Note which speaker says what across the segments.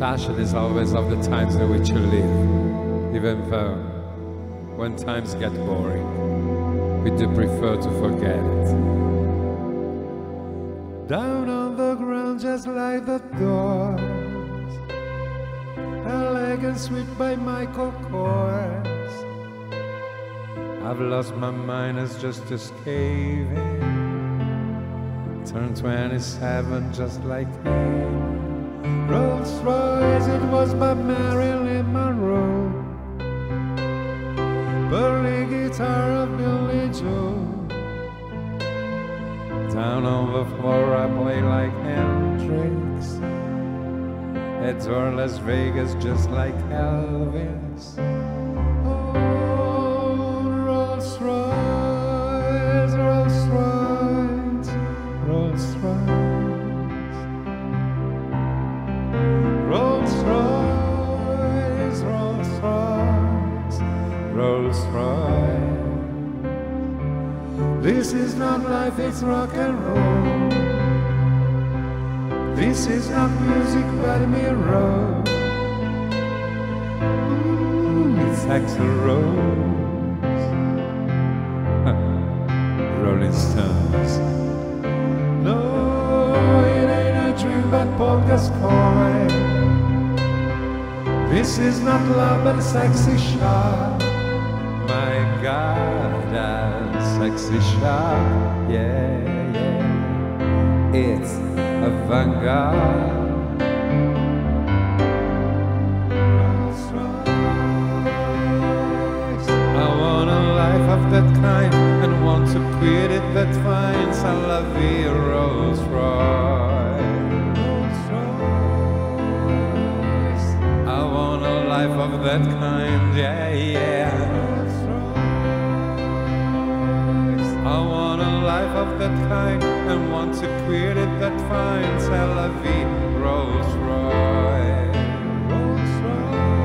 Speaker 1: Fashion is always of the times in which you live, even though when times get boring, we do prefer to forget it. Down on the ground, just like the doors, elegant sweet by Michael Kors. I've lost my mind, it's just escaping. Turned 27 just like me. Rolls Royce, it was by Marilyn Monroe. Burly guitar of Billie Joe. Down on the floor, I play like Hendrix. It's or Las Vegas, just like Elvis. This is not life, it's rock and roll. This is not music, but mere road. Ooh, mm, it's Axl Rose, Rolling Stones. No, it ain't a dream, but Paul Gascoigne. This is not love, but a sexy shot. My God, a sexy shot. Yeah, yeah. It's a vanguard. I want a life of that kind and want to quit it that finds I love the Rolls Royce. I want a life of that kind, yeah, yeah. I want a life of that kind and want to quit it that love the Rolls Royce. Rolls Royce.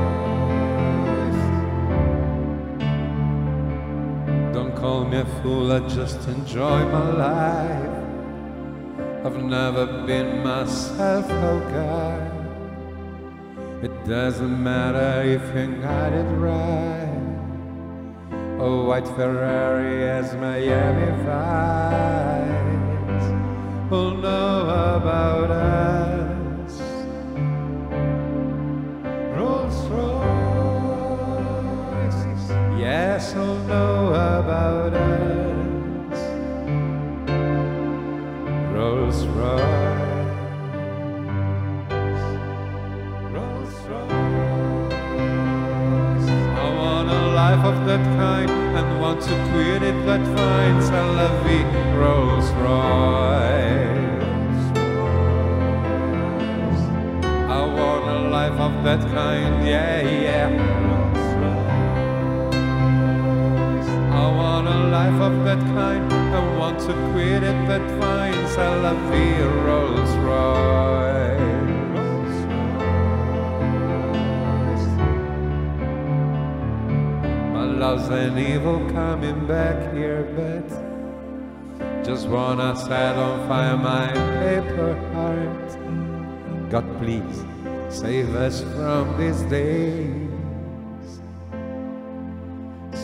Speaker 1: Don't call me a fool, I just enjoy my life. I've never been myself, oh God. It doesn't matter if you got it right. A white Ferrari as Miami vibes. Who'll know about us? Rolls Royce. Yes, who'll know about us? Rolls Royce. Rolls Royce. Life of that kind and want to quit it that finds I love the Rolls Royce. I want a life of that kind, yeah, yeah. I want a life of that kind and want to quit it that finds I love the Rolls Royce. Love's an evil coming back here, but just wanna set on fire my paper heart. God, please save us from these days.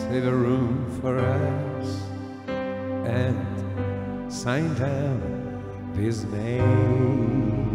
Speaker 1: Save a room for us and sign down his name.